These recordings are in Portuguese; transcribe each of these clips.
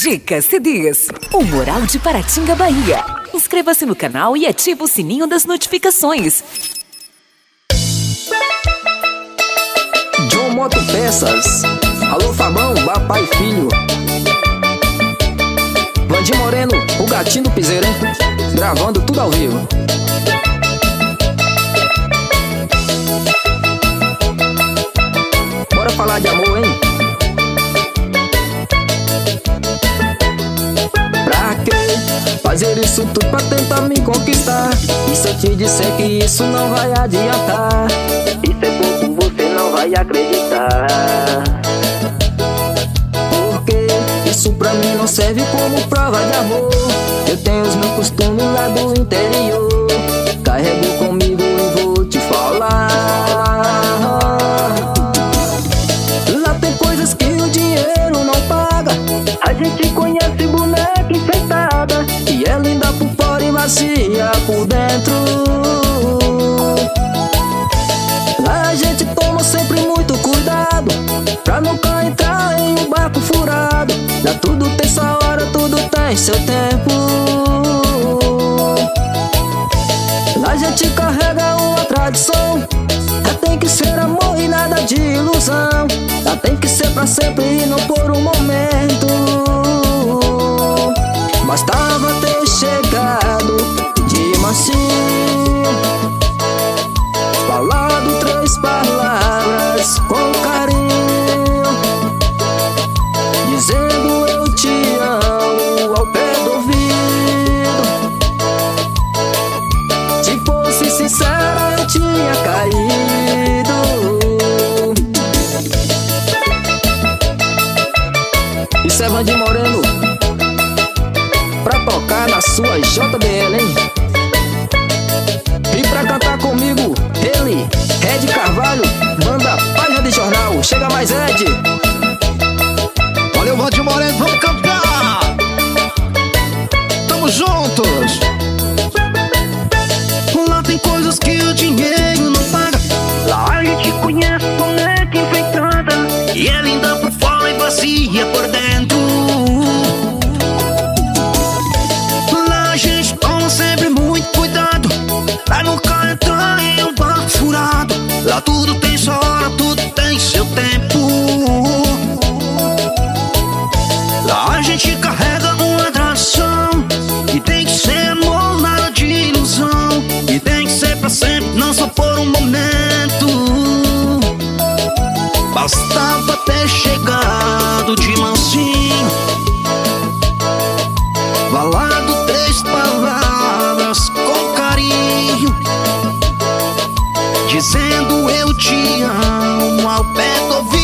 Dicas CDs. O Moral de Paratinga, Bahia. Inscreva-se no canal e ative o sininho das notificações. John Moto Peças. Alô Fabão, papai e filho. Vandir Moreno, o gatinho do piseiro, hein? Gravando tudo ao vivo. Bora falar de amor, hein? Fazer isso tudo pra tentar me conquistar. E se eu te disser que isso não vai adiantar? Isso é pouco, você não vai acreditar. Porque isso pra mim não serve como prova de amor. Eu tenho os meus costumes lá do interior. Carrego comigo macia por dentro. A gente toma sempre muito cuidado Pra nunca entrar em um barco furado. Lá tudo tem sua hora, tudo tem seu tempo. A gente carrega uma tradição. Lá tem que ser amor e nada de ilusão. Lá tem que ser pra sempre e não por um momento mais, Ed! Valeu, Valdir Moreno, vamos cantar! Tamo juntos! Lá tem coisas que o dinheiro não paga. Lá a gente conhece boneca enfeitada. E é linda por fora e vazia por dentro. Lá a gente toma sempre muito cuidado. Pra nunca entrar em um barco furado. Lá tudo Bastava ter chegado de mansinho Falado três palavras com carinho Dizendo eu te amo ao pé do ouvido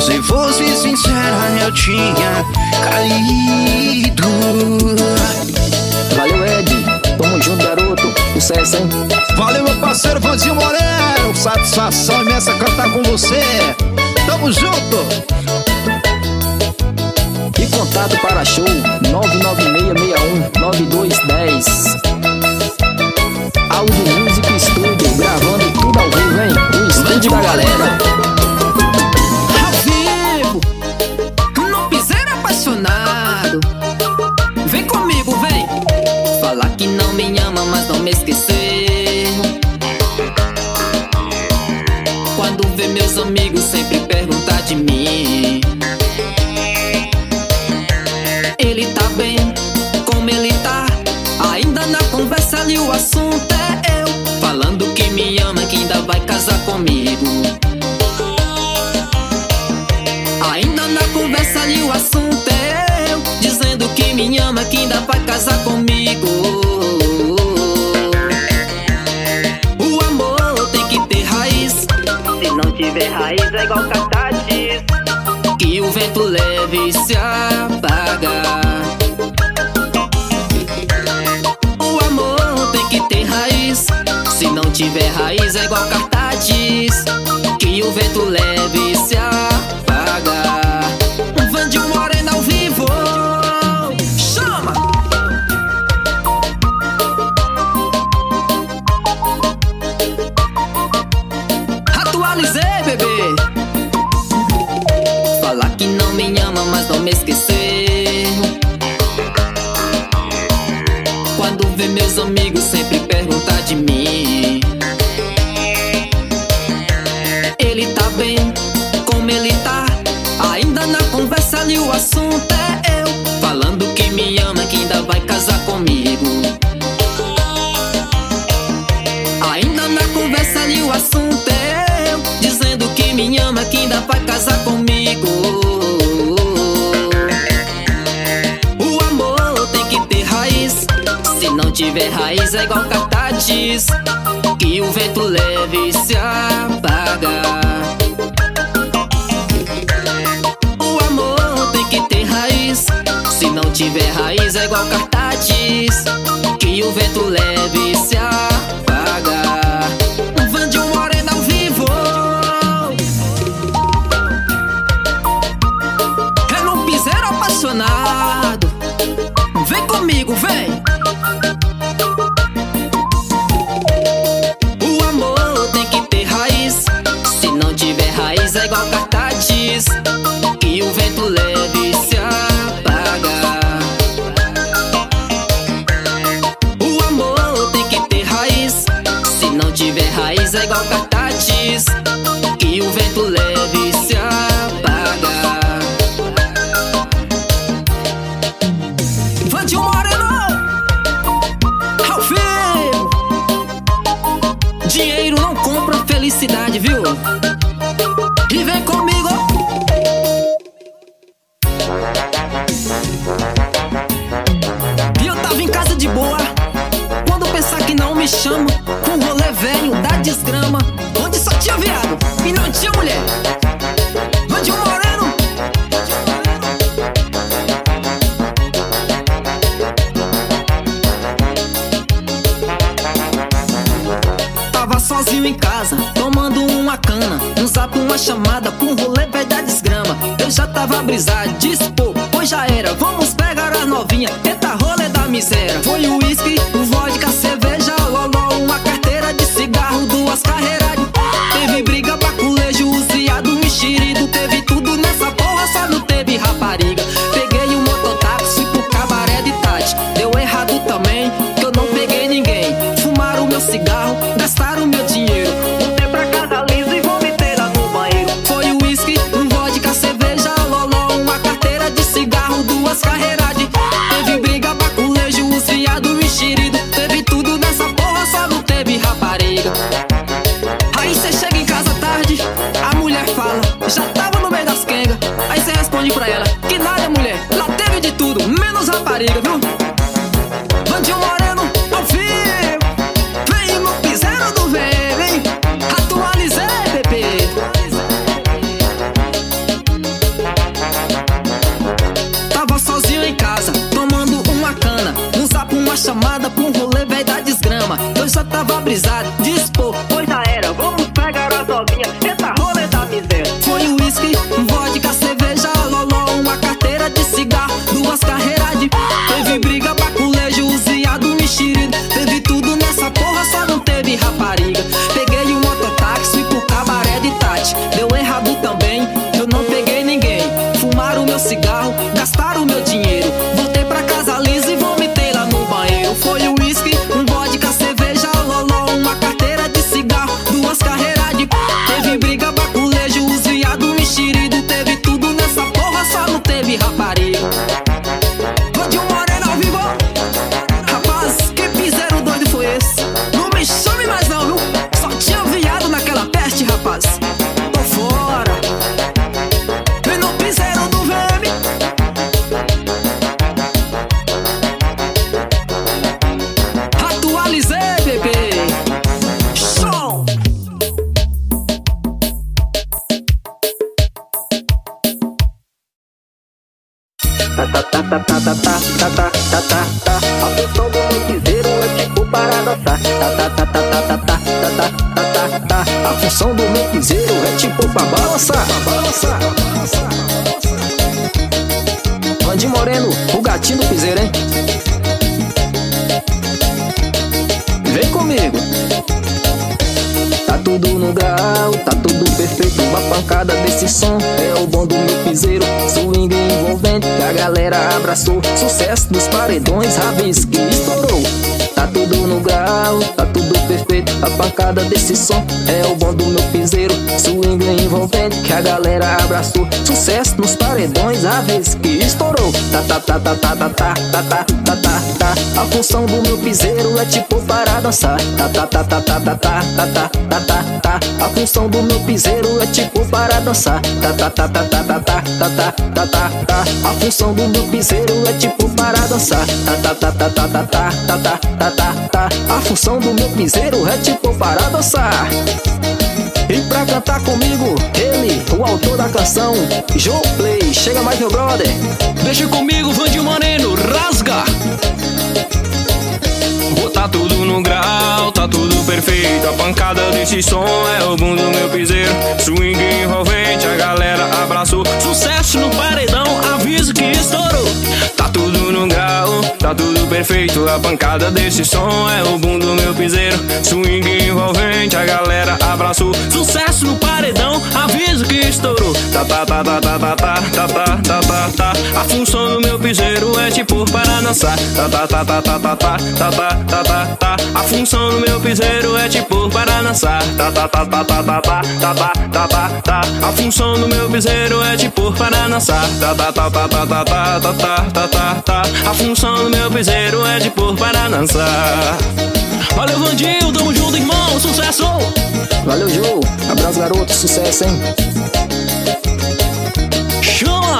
se fosse sincera, eu tinha caído. Sucesso, hein? Valeu, meu parceiro Vandinho Moreno. Satisfação imensa cantar com você. Tamo junto. E contato para show 996619210 Audio Music Studio, gravando tudo ao vivo, hein? O estúdio da galera. Ali o assunto é eu. Falando que me ama, que ainda vai casar comigo. Ainda na conversa ali o assunto é eu. Dizendo que me ama, que ainda vai casar comigo. O amor tem que ter raiz. Se não tiver raiz é igual cartazes Que o vento leve e se apaga Tiver raiz é igual cartazes Que o vento leve se apaga Vande Morena ao vivo Chama! Atualizei, bebê Falar que não me ama, mas não me esquecer. Quando vê meus amigos pergunta é eu. Falando que me ama, que ainda vai casar comigo. Ainda na conversa ali o assunto é eu. Dizendo que me ama, que ainda vai casar comigo. O amor tem que ter raiz. Se não tiver raiz é igual cartazes Que o vento leve se abre raiz. Se não tiver raiz, é igual cartazes que o vento leve se a E vem comigo. E eu tava em casa de boa. Quando pensar que não me chamo, com rolê velho da desgrama, onde só tinha viado e não tinha mulher. uma chamada com um rolê velho da desgrama. Eu já tava brisado, disse pô, pois já era. Vamos pegar a novinha, eita rolê da miséria. Foi o uísque, o vodka, a cerveja, loló, uma carteira de cigarro, duas carreiras. já tava no meio das quengas. Aí cê responde pra ela que nada, é mulher, lá teve de tudo, menos rapariga, viu? Pancada desse som é o bom do meu piseiro. Swing envolvente que a galera abraçou. Sucesso nos paredões, a vez que estourou. Tá, tá, tá, tá, tá, tá, tá, tá, tá, tá, tá, tá. A função do meu piseiro é tipo para dançar. Tá, tá, tá, tá, tá, tá, tá, tá, tá, tá, tá, tá. A função do meu piseiro é tipo para dançar. Tá, tá, tá, tá, tá, tá, tá, tá, tá, tá, tá, tá. A função do meu piseiro é tipo para dançar. Tá, tá, tá, tá, tá, tá, tá, tá, tá, tá, tá. A função do meu piseiro é tipo para dançar. E pra cantar comigo, ele, o autor da canção, Joe Play. Chega mais, meu brother. Deixa comigo, Vandio Moreno, rasga! Tá tudo no grau, tá tudo perfeito. A pancada desse som é o boom do meu piseiro. Swing envolvente, a galera abraçou. Sucesso no paredão, aviso que estourou. Tá tudo no grau, tá tudo perfeito. A pancada desse som é o boom do meu piseiro. Swing envolvente, a galera abraçou. Sucesso no paredão, aviso que estourou. Tá, tá, tá, tá, tá, tá, tá, tá, tá, tá, tá, tá. A função do meu piseiro é tipo para dançar. Tá, tá, tá, tá, tá, tá, tá, tá, tá, tá, tá, tá. A função do meu piseiro é tipo para dançar. Tá, tá, tá, tá, tá, tá, tá, tá, tá, tá, tá, tá. A função do meu piseiro é tipo para dançar. Tá, tá, tá, tá, tá, tá, tá, tá, tá, tá, tá, tá. A função do meu piseiro é tipo para dançar. Valeu, Vandil, tamo junto, irmão, sucesso! Valeu, Joe. Abraço, garoto. Sucesso, hein? Chama!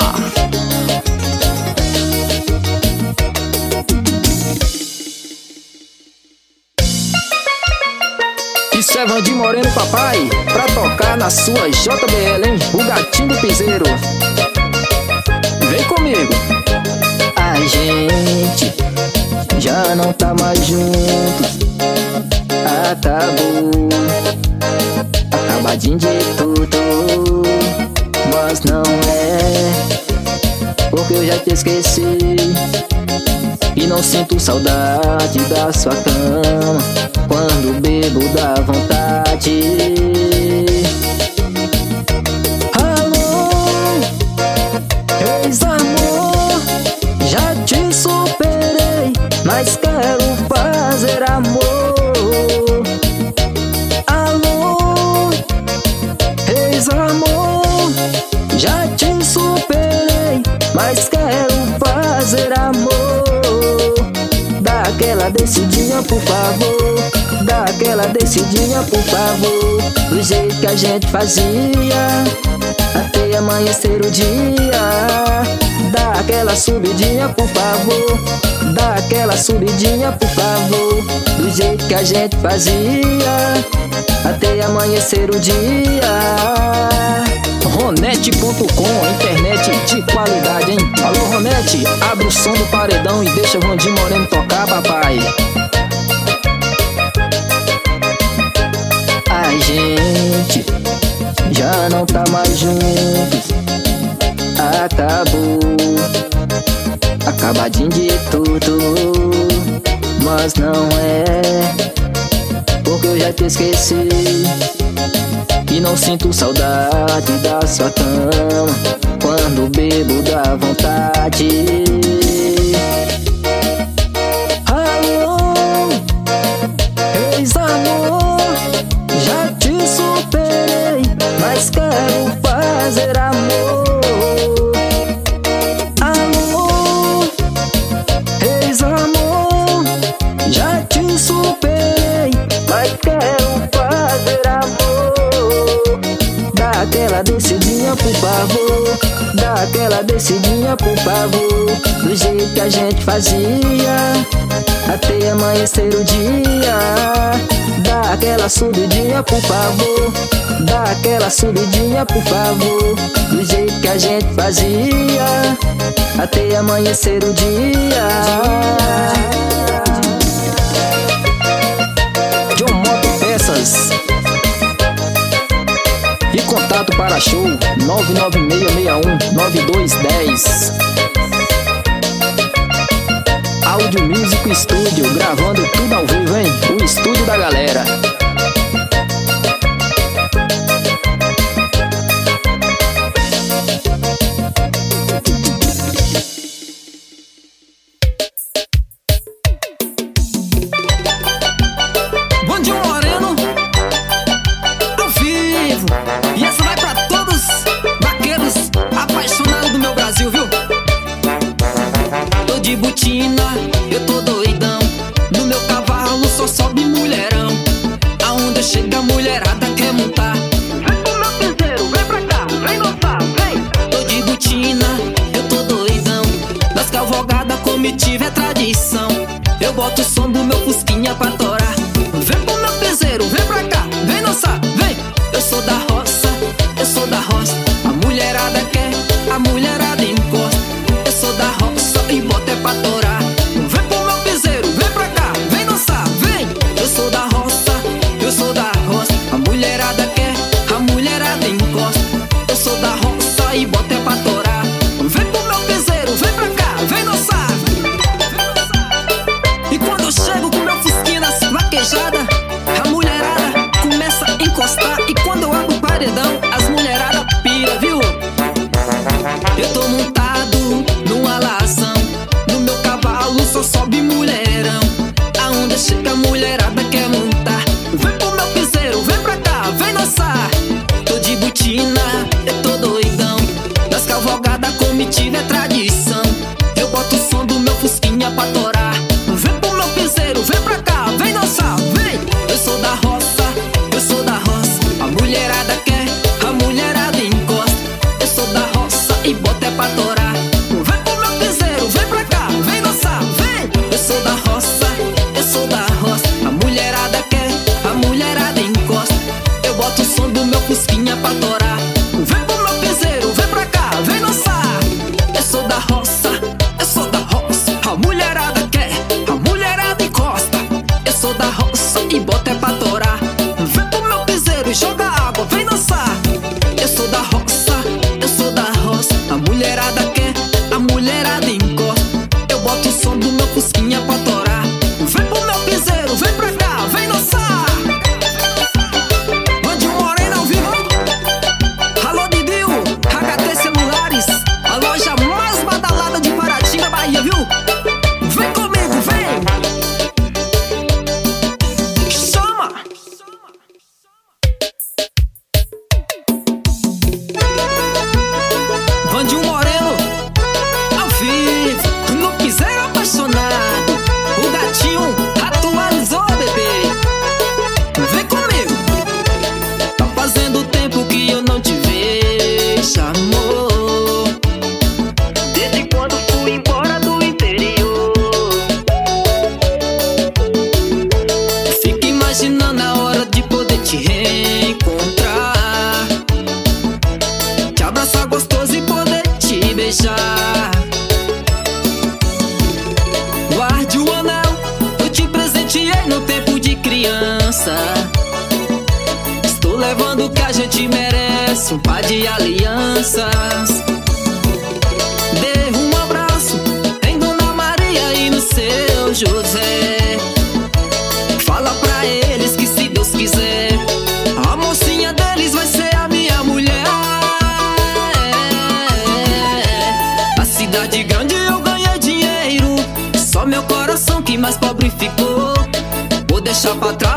Isso é Vandir Moreno, papai. Pra tocar na sua JBL, hein? O gatinho do piseiro. Vem comigo. A gente já não tá mais juntos. Acabou. Acabadinho de tudo. Mas não é. Porque eu já te esqueci. E não sinto saudade da sua cama Quando bebo dá vontade descidinha, por favor. Do jeito que a gente fazia, até amanhecer o dia. Dá aquela subidinha, por favor. Dá aquela subidinha, por favor. Do jeito que a gente fazia, até amanhecer o dia. Ronete.com, internet de qualidade, hein? Alô, Ronete, abre o som do paredão e deixa o Vandir Moreno tocar, papai. A gente já não tá mais juntos. Acabou, acabadinho de tudo. Mas não é, porque eu já te esqueci. E não sinto saudade da sua cama Quando bebo dá vontade descidinha, por favor. Do jeito que a gente fazia, até amanhecer o dia. Dá aquela subidinha, por favor. Dá aquela subidinha, por favor. Do jeito que a gente fazia, até amanhecer o dia. John Moto Peças contato para show 996619210 Áudio Music Studio, gravando tudo ao vivo, hein? O estúdio da galera. Vou deixar pra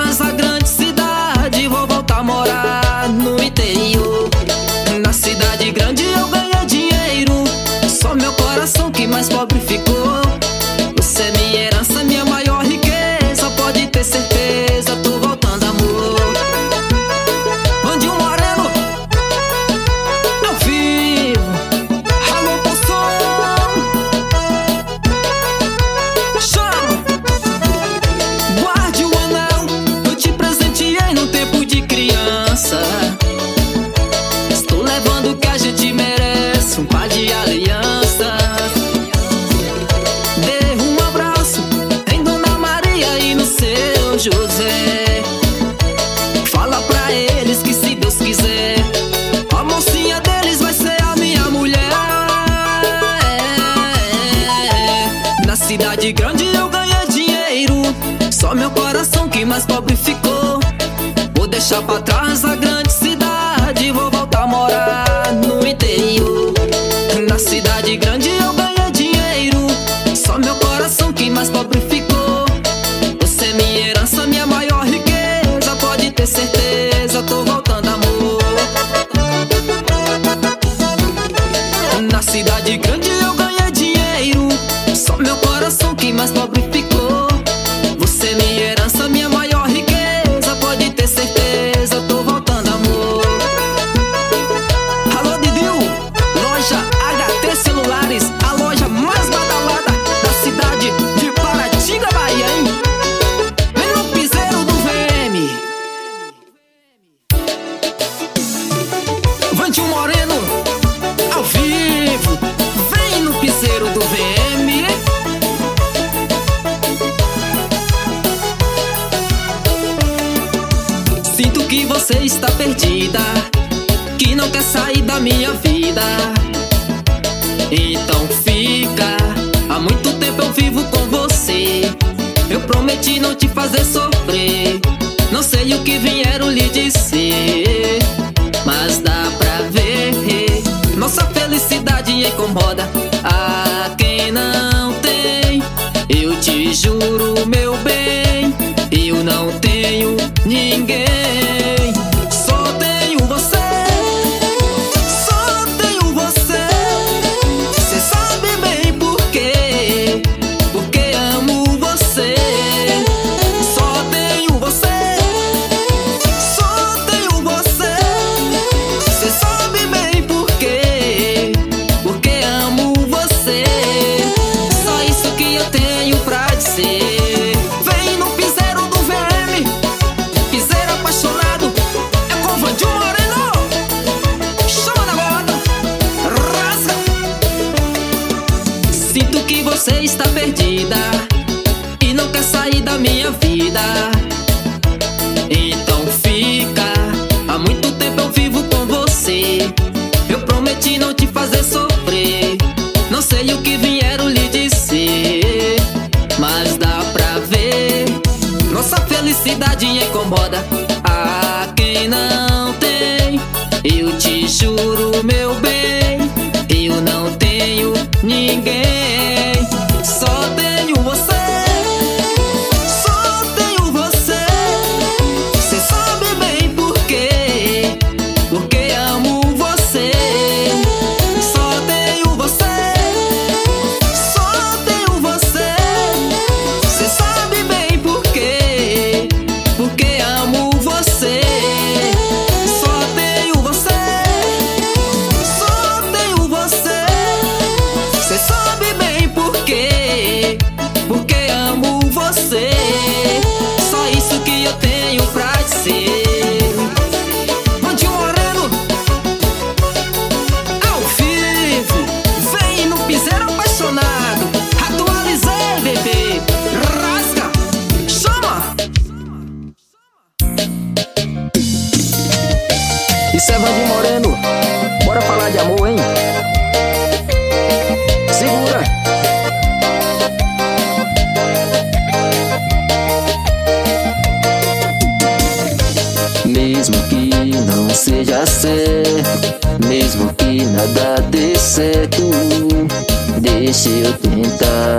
deixa eu tentar,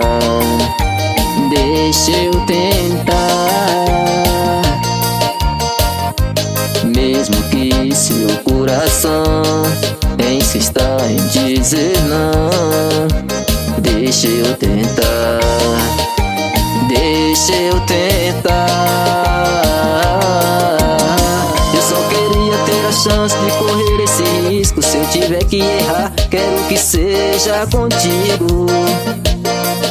deixa eu tentar. Mesmo que seu coração insista em dizer não, deixa eu tentar, deixa eu tentar. Que errar, quero que seja contigo.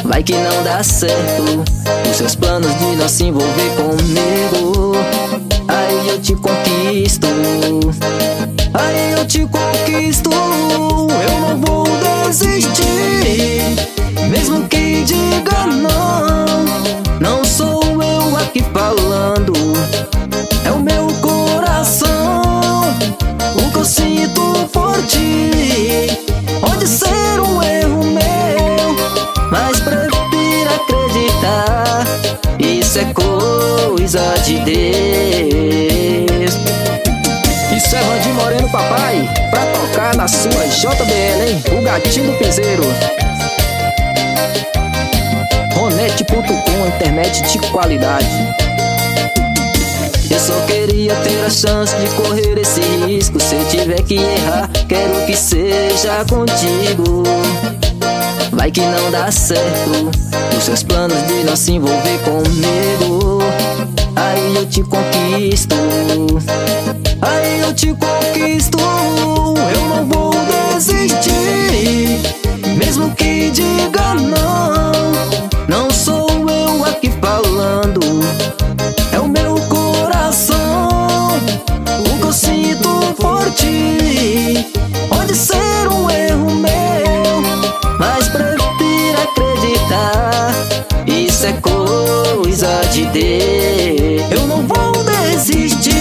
Vai que não dá certo Os seus planos de não se envolver comigo. Aí eu te conquisto Aí eu te conquisto. Eu não vou desistir Mesmo que diga não. Não sou eu aqui falando É o meu por ti Pode ser um erro meu Mas prefiro acreditar. Isso é coisa de Deus. Isso é Vandir Moreno, papai. Pra tocar na sua JBL, hein? O gatinho do piseiro. Ronete.com, internet de qualidade. Eu só queria ter a chance de correr esse risco. Se eu tiver que errar, quero que seja contigo. Vai que não dá certo Os seus planos de não se envolver comigo. Aí eu te conquisto. Aí eu te conquisto. Eu não vou desistir. Mesmo que diga não Isso é coisa de Deus. Eu não vou desistir